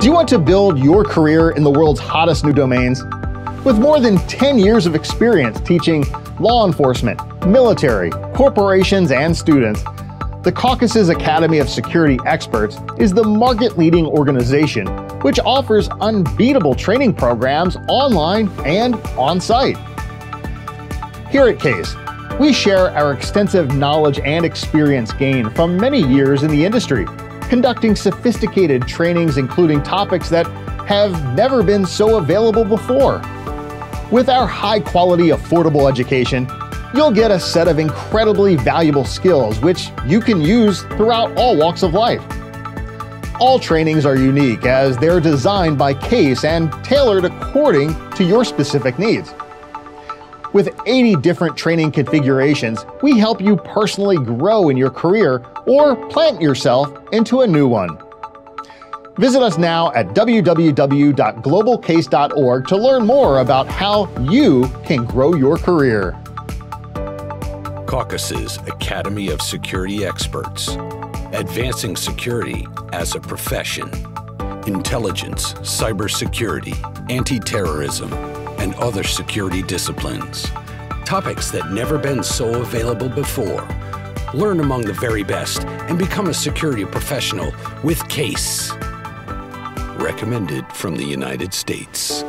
Do you want to build your career in the world's hottest new domains? With more than 10 years of experience teaching law enforcement, military, corporations, and students, the Caucasus Academy of Security Experts is the market leading organization which offers unbeatable training programs online and on site. Here at CASE, we share our extensive knowledge and experience gained from many years in the industry, conducting sophisticated trainings including topics that have never been so available before. With our high quality, affordable education, you'll get a set of incredibly valuable skills which you can use throughout all walks of life. All trainings are unique as they're designed by CASE and tailored according to your specific needs. With 80 different training configurations, we help you personally grow in your career or plant yourself into a new one. Visit us now at www.globalcase.org to learn more about how you can grow your career. Caucasus Academy of Security Experts, advancing security as a profession, intelligence, cybersecurity, anti-terrorism, and other security disciplines. Topics that never been so available before. Learn among the very best and become a security professional with CASE. Recommended from the United States.